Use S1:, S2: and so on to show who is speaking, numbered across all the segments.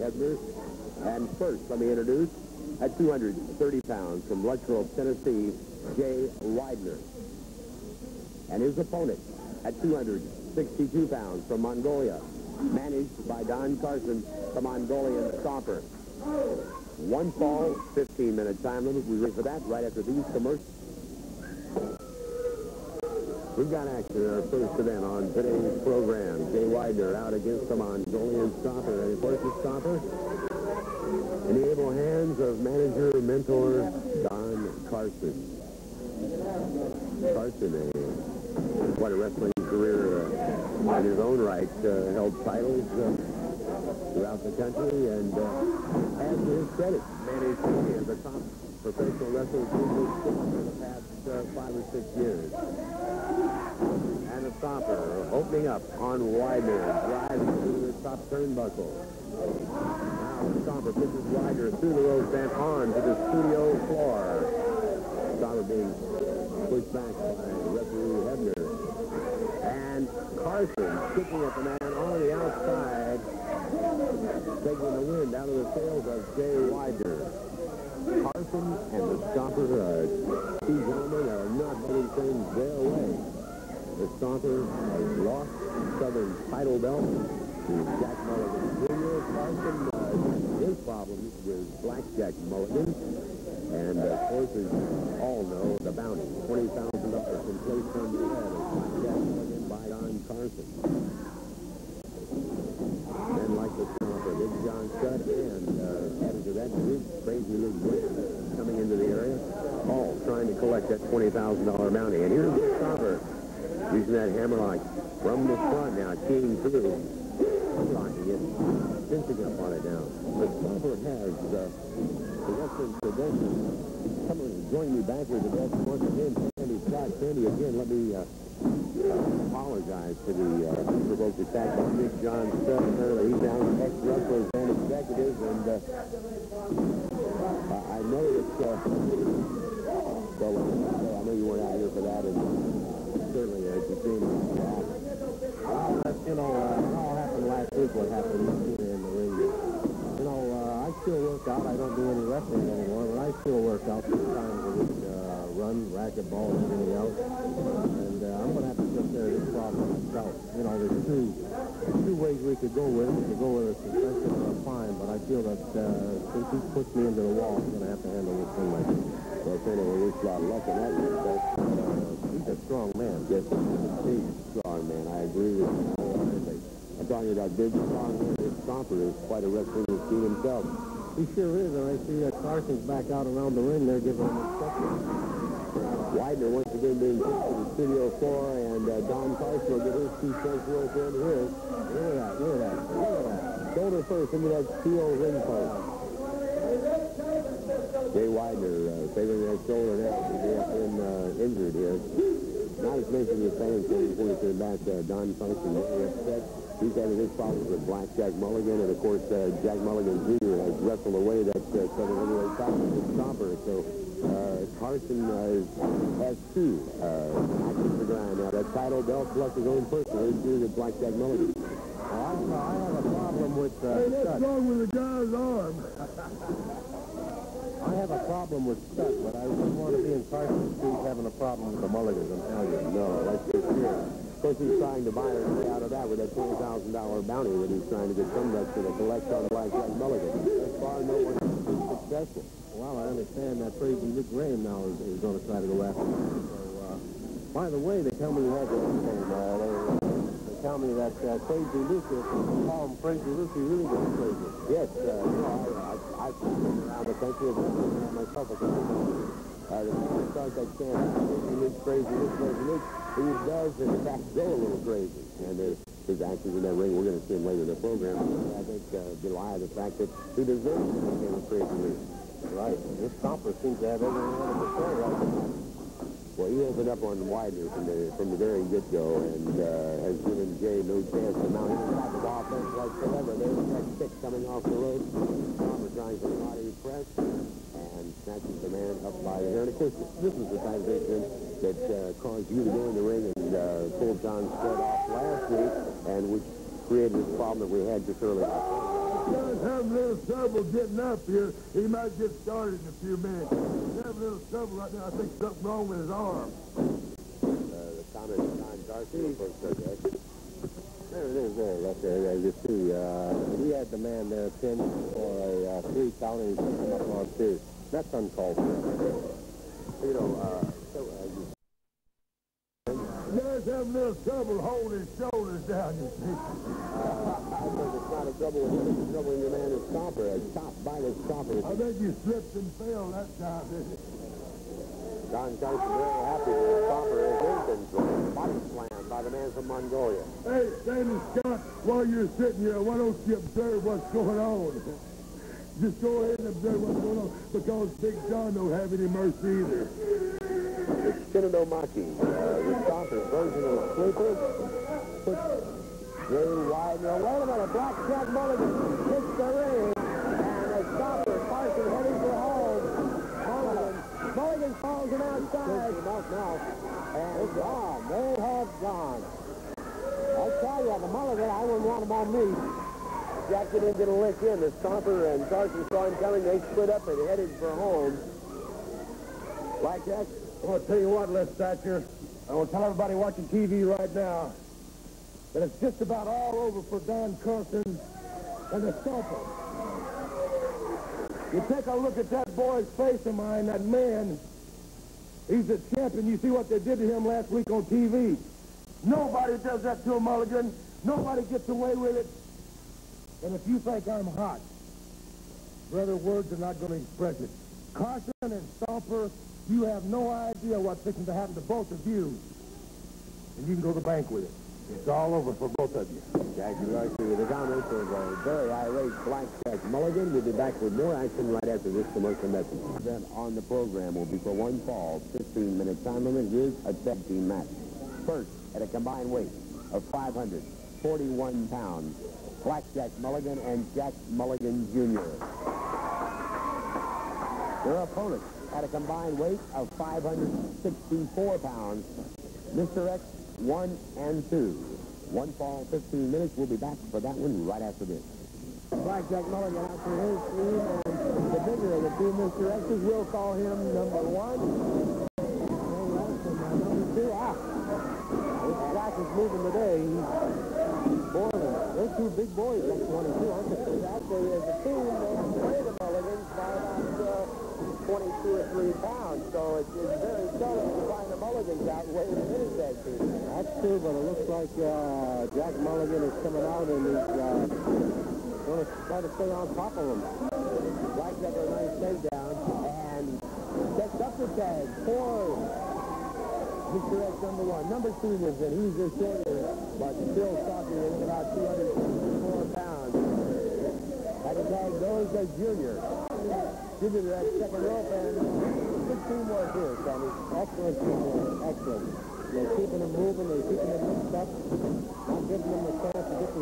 S1: Hebner. And first, let me introduce, at 230 pounds from Luttrell, Tennessee, Jay Weidner. And his opponent, at 262 pounds from Mongolia, managed by Don Carson, the Mongolian stomper. One fall, 15-minute time limit. We wait for that right after these commercials. We've got action in our first event on today's program. Jay Weidner out against the Mongolian stomper. And of course, the stomper in the able hands of manager, mentor, Don Carson. Carson, a, quite a wrestling career uh, in his own right, uh, held titles uh, throughout the country, and uh, as to his credit, managed to be the top professional wrestler for the past uh, five or six years. And a stomper opening up on Widener, driving through the top turnbuckle. Now the stomper pushes Widener through the ropes and on to the studio floor. Stomper being pushed back by referee Hebner. And Carson kicking at the man on the outside, taking the wind out of the sails of Jay Widener. Carson and the stomper, uh, two gentlemen are not letting things their way. The stomper has lost Southern title belt to Jack Mulligan Jr. Carson, uh, his problems with Blackjack Mulligan. And, of course, as all know, the bounty, $20,000 from placed on the head of Blackjack Mulligan by Don Carson. Men like the stomper, Big John Studd, and uh, added to that, Luke, Crazy Britton coming into the area, all trying to collect that $20,000 bounty. And here's the stomper using that hammerlock from the front now, keying through, locking it, cincing up on it now. The stomper has uh, the Western tradition. Someone join me back with the best once again, Sandy Scott. Sandy, again, let me uh, uh, apologize to the uh, provoked attack by Big John. Apparently, he's down ex-wrestlers and executives, and uh, I know that, uh, well, I know you weren't out here for that, and certainly as you've seen, uh, you know, uh, it all happened last week what happened in the ring. You know, uh, I still work out. I don't do any wrestling anymore, but I still work out sometimes a week, uh, run, racquetball, and everything else. And uh, I'm going to have to take care of this problem myself. You know, there's two, two ways we could go with it. We could go with a suspension or a fine, but I feel that uh, since he's pushed me into the wall, I'm going to have to handle this thing myself. Well, Senator, we wish a lot of luck in that respect. Uh, a strong man. Yes, he's a strong man. I agree with you. I'm talking about big, strong man. This Stomper is quite a wrestling machine himself. He sure is, and I see that Carson's back out around the ring there giving him second. Widener once again being pushed to the studio floor, and uh, Don Carson will get his two cents worth in here. Look at that, look at that, look at that. Shoulder first into that steel ring post. Jay Widener uh, favoring that shoulder now. He has been uh, injured here. Not as mentioned as fans before he came back. Uh, Don Carson very upset. He's having his problems with Black Jack Mulligan, and of course, uh, Jack Mulligan Jr. has wrestled away that uh, Southern Heavyweight title with Stomper. So uh, Carson uh, has two uh, actions to grind now. That title belt plus his own personal issue with Black Jack Mulligan.
S2: Well, I, I have a problem with uh, Studd.
S3: wrong with the guy's arm?
S2: I have a problem with Studd, but I wouldn't want to be in Carson's shoes having a problem with the Mulligans, I'm telling you.
S1: No, that's for sure. Of course, he's trying to buy his way out of that with that $20,000 bounty that he's trying to get some of to collect on Black Jack Mulligan. As far no one has been successful.
S2: Well, I understand that crazy Luke Graham now is, is going to try to go after him. So, uh, by the way, they tell me he has a nickname. Uh, they, they tell me that uh, Crazy you call him Crazy he really goes crazy.
S1: Yes, uh, you know, I, I, The country and myself the start that crazy Luke, crazy crazy Luke. He does, in fact, go a little crazy. And his actions in that ring, we're going to see him later in the program. I think uh, the fact that he deserves to a crazy.
S2: Right. This Stomper seems to have everything under control right now.
S1: Well, he opened up on Widener from the from the very get-go and uh, has given Jay no chance to mount any type of offense whatsoever. There's that stick coming off the rope. Palmer trying for a body press and snatches the man up by the. And of course, this is the type of incident that uh, caused you to go in the ring and uh, pull John Studd off last week, and which created this problem that we had just earlier.
S3: Guys have little trouble getting up here. He might get started in a few minutes. He's having a little trouble right now. I think something wrong with his arm.
S1: Uh, the comment of Don Darcy for.
S2: There it is there, left there. Yeah, you see, uh, he had the man there pinned for a uh, three count, and he picked him up on two. That's uncalled for.
S1: You know, uh, so, uh, you
S3: The guy's having a little trouble holding his shoulders down, you see.
S1: I think it's not a trouble with him, it's a trouble with your man, the stomper, a top by the stomper.
S3: I think you slipped and fell that time, didn't you?
S1: Don Carson very happy with the stomper as his been body slammed by the man from Mongolia.
S3: Hey, Sandy Scott, while you're sitting here, why don't you observe what's going on? Just go ahead and observe what's going on, because Big John don't have any mercy either.
S1: It's Shinodomaki, uh, the stomper version of Sleeper. Puts very wide. Now, wait a minute, Black Jack Mulligan hits the ring, and the stomper, Carson heading for home. Mulligan, Mulligan falls him outside. Him out now, and gone. They have gone. I tell you, the Mulligan, I wouldn't want him on me. Jack didn't get a lick in. The stomper and Carson saw him coming. They split up and headed for home. Blackjack,
S3: Well, I'll tell you what, Les Thatcher, I will tell everybody watching TV right now that it's just about all over for Don Carson and the Stomper. You take a look at that boy's face of mine, that man, he's a champion. You see what they did to him last week on TV. Nobody does that to a mulligan. Nobody gets away with it. And if you think I'm hot, brother, words are not going to express it. Carson and Stomper, you have no idea what's fixing to happen to both of you. And you can go to the bank with it. It's all over for both of you.
S1: Jackie Larson with the comments of a very irate Blackjack Mulligan. We'll be back with more action right after this commercial message. Event on the program will be for one fall, 15-minute time limit is a 17 match. First, at a combined weight of 541 pounds, Blackjack Mulligan and Jack Mulligan Jr. Their opponents at a combined weight of 564 pounds, Mr. X 1 and 2. One fall, 15 minutes. We'll be back for that one right after this. Blackjack Mulligan out for his team, and the bigger of the two Mr. We'll call him number one. Ray Larson, number two. Ah, this Jack is moving today. He's boiling. Those two big boys, X one and two, aren't they? Actually, as a team, they play the Mulligans by about uh, 22 or 3 pounds, so it's, it's very seldom to find the Mulligans out weighing a minute that.
S2: That's true, but it looks like uh, Jack Mulligan is coming out and he's uh, going to try to stay on top of him.
S1: Blackjack a nice takedown and sets up the tag for. X number one. Number two was in. He's just shorter, but still stopping at about 264 pounds. And the tag goes to Junior. Junior to that second rope and good teamwork here, Sammy.
S2: Excellent teamwork, excellent. They're keeping him moving, they're keeping him mixed up, not giving him a chance to get the...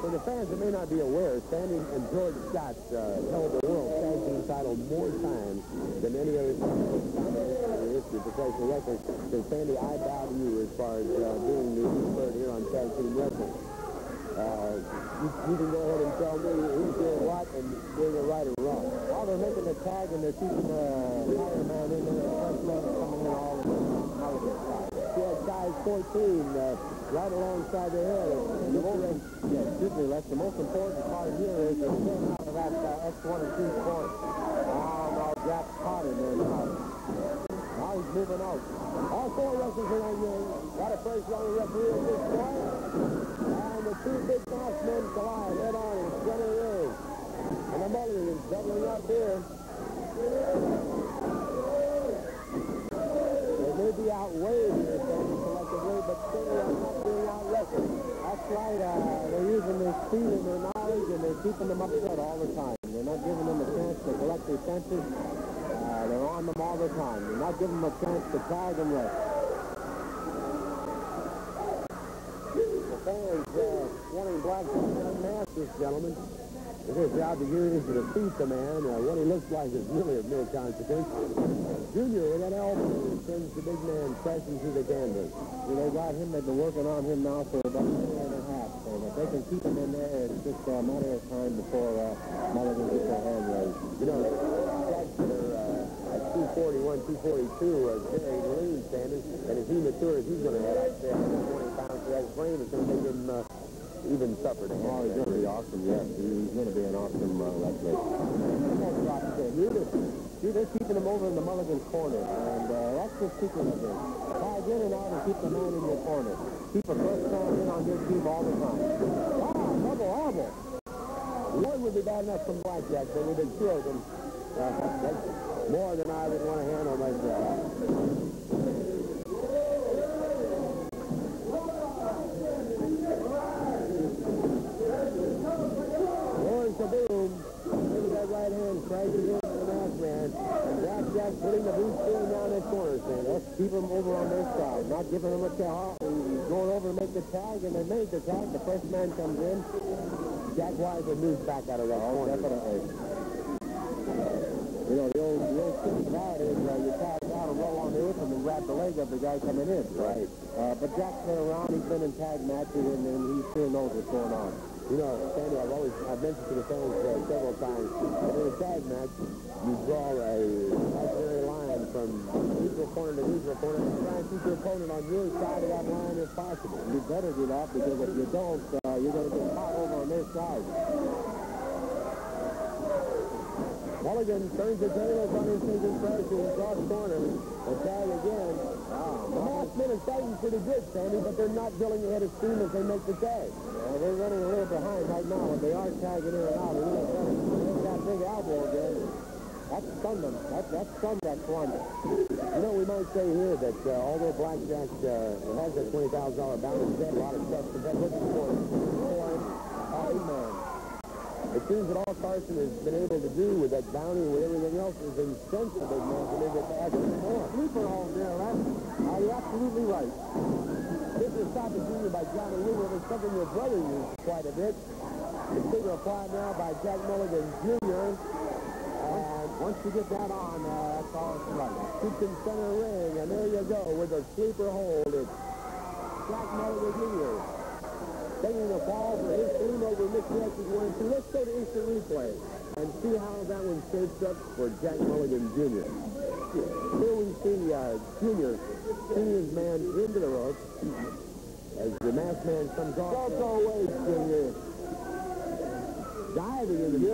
S1: For the fans that may not be aware, Sandy and George Scott uh, held the world tag team title more times than any other team in the history of professional wrestling. So Sandy, I bow to you as far as uh, being the expert here on tag team wrestling. Uh, you, you can go ahead and tell me who's doing what and doing it right or wrong.
S2: While they're making the tag and they're keeping the higher man in there, the first man coming in all the side.
S1: She has size 14 uh, right alongside the head.
S2: And the most, yeah, excuse me, the most important part here is they're staying out of that uh, X1 and 2 corner. Ah, now Jack's caught him there now.
S1: Now he's moving out. All four wrestlers are on ring. Got a first round referee at this point. The two big men collide head on in the center ring. And the Mulligan is doubling up here. They may be outweighed here, collectively, but still are not being out-wrestled.
S2: That's right. Uh, they're using their speed and their knowledge, and they're keeping them upset all the time. They're not giving them a chance to collect their senses. Uh, they're on them all the time. They're not giving them a chance to tag and rest.
S1: The fans uh, to unmask this gentleman. It is out to here to defeat the man. Uh, what he looks like is really of no consequence. Junior with that elbow sends the big man crashing through the canvas.
S2: See, they got him. They've been working on him now for about a year and a half. And if they can keep him in there, it's just a matter of time before uh, Mulligan gets their hand raised.
S1: You know, Jackson uh, at 241, 242 was very lean, Sanders. And as he matures, he's going to have, I'd say, 20 pounds for that frame. It's going to make him uh, even suffered
S2: Oh, he's going to be awesome, yes. He's going to be an awesome uh, wrestler. You're just, you're just keeping him over in the Mulligan corner, and uh, that's the secret of this. Tag in and out and keep the man in your corner. Keep a first man in on your team all the time.
S1: Wow, double elbow. One would be bad enough from Blackjack, but we've been killed, and uh, that's more than I would want to handle myself. Lawrence the boom. Look at that right hand crashing in to the mask man. And Blackjack putting the boot string down that corner, Sanders.
S2: Keep them over on their side, not giving them a towel. He's going over to make the tag, and they made the tag. The first man comes in.
S1: Jack Weiser moves back out of that
S2: Oh,
S1: corner.
S2: definitely. You know, the old, the old thing about is uh, you tag out and roll on the apron and grab the leg of the guy coming in.
S1: Right.
S2: Uh, but Jack's been around. He's been in tag matches, and, and he sure knows what's going on.
S1: You know, Sandy, I've always, I've mentioned to the fans uh, several times, that in a tag match, you draw a from neutral corner to neutral corner and try and keep your opponent on your side of that line if possible.
S2: You better do that because if you don't, uh, you're going to get caught over on their side.
S1: Mulligan turns the tables on his thinking pressure across corner. The tag again. The Mossmen are fighting pretty good, Sandy, but they're not building ahead of steam as they make the tag.
S2: Uh, they're running a little behind right now, and they are tagging in and out. A little better. There's that big elbow again. That stunned them. That, that stunned that Swander.
S1: You know, we might say here that uh, although Blackjack uh, has a $20,000 bounty, he's had a lot of stuff to been looking for him.
S2: Man.
S1: It seems that all Carson has been able to do with that bounty and with everything else is big man to live at action more.
S2: Sleeper hold there, that's, uh, you're absolutely right.
S1: This is Sapa Jr. by Johnny Williams. It's something your brother used quite a bit. The figure applied now by Jack Mulligan Jr.
S2: Once you get that on, uh, that's all it's like.
S1: keeps him center ring. And there you go with a sleeper hold. It's Jack Mulligan Jr. taking the fall for his team over Nick Jackson's and two. Let's go to instant replay and see how that one shapes up for Jack Mulligan Jr. Here we see uh, Jr. seeing his man into the ropes as the masked man comes off. Don't go away, Jr. Diving into the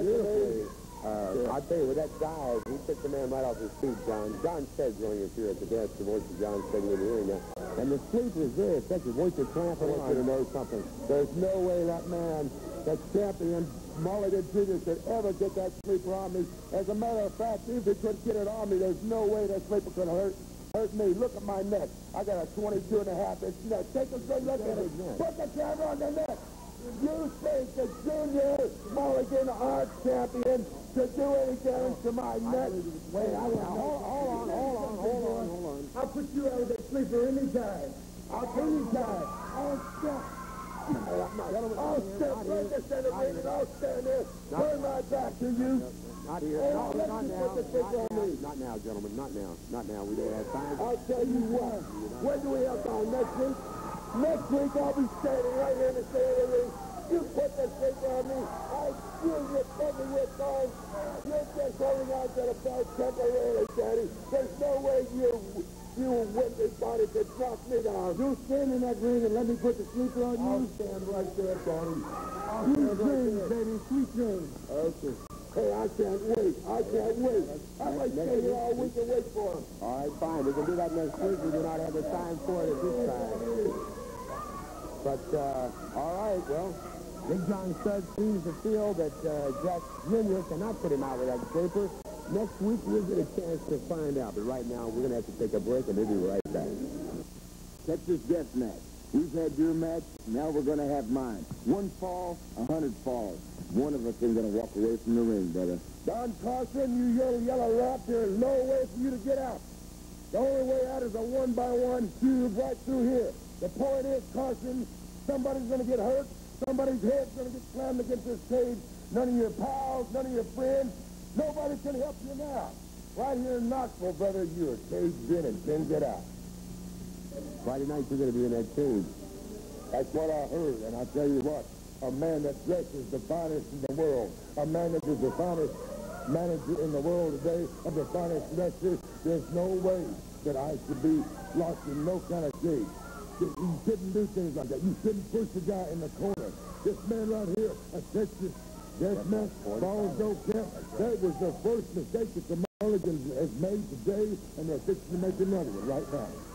S1: beautifully. Uh, I'll tell you, with that dive, he took the man right off his feet, John. John Studd's joining us here at the desk, the voice of John Studd in the now. And the sleep is there. Such a voice of triumph. I want you to know something. There's no way that man, that champion, Mulligan Jr. could ever get that sleeper on me. As a matter of fact, if he could get it on me, there's no way that sleeper could hurt hurt me. Look at my neck. I got a 22 and a half inch neck. Take a good look at it. Put the camera on the neck. You think the Junior Mulligan, our champion, could do any damage to my neck? Wait, I will. Hold, hold on, hold on, hold on, hold on.
S3: I'll put you out of that sleeper anytime. I'll anytime. I'll step. I'll step right this and I'll stand there. Turn my back to you.
S1: Not here.
S3: Oh,
S1: No, not now.
S3: put the stick
S1: Not now. Not now, gentlemen. Not now. Not now. We don't have time.
S3: I'll tell you what. When do we have time? Next week? Next week I'll be standing right here in the of ring. You put the stick on me. I feel you put me with on. You're just holding on to the belt temporarily, Daddy. There's no way you you witness body could knock me down. You stand in that ring and let me put the sleeper on you. I'll stand right there, Daddy. Sweet dreams, baby. Sweet dreams. Okay. Hey, I can't wait. I can't wait. I might stay here all week and wait for him.
S1: All right, fine. We can do that next week. We do not have the time for it at this time. But, uh, all right, well, Big John Studd seems to feel that uh, Jack Jr. cannot put him out with that sleeper. Next week, we'll get a chance to find out. But right now, we're going to have to take a break, and we'll be right back.
S4: Texas Death Match. We've had your match, now we're going to have mine. One fall, a hundred falls. One of us is going to walk away from the ring, brother.
S3: Don Carson, you yellow, yellow rat, there is no way for you to get out. The only way out is a one-by-one tube right through here. The point is, Carson, somebody's going to get hurt. Somebody's head's going to get slammed against this cage. None of your pals, none of your friends. Nobody can help you now. Right here in Knoxville, brother, you are caged in and Can't get out.
S1: Friday night, you're going to be in that cage.
S3: That's what I heard, and I tell you what, a man that dresses the finest in the world, a man that is the finest manager in the world today, of the finest wrestler, there's no way that I should be locked in no kind of cage. You you shouldn't do things like that. You shouldn't push the guy in the corner. This man right here, a Texas Deathmatch, Balls Joe Kemp, that was the first mistake that the Mulligan has made today, and they're fixing to make another one right now.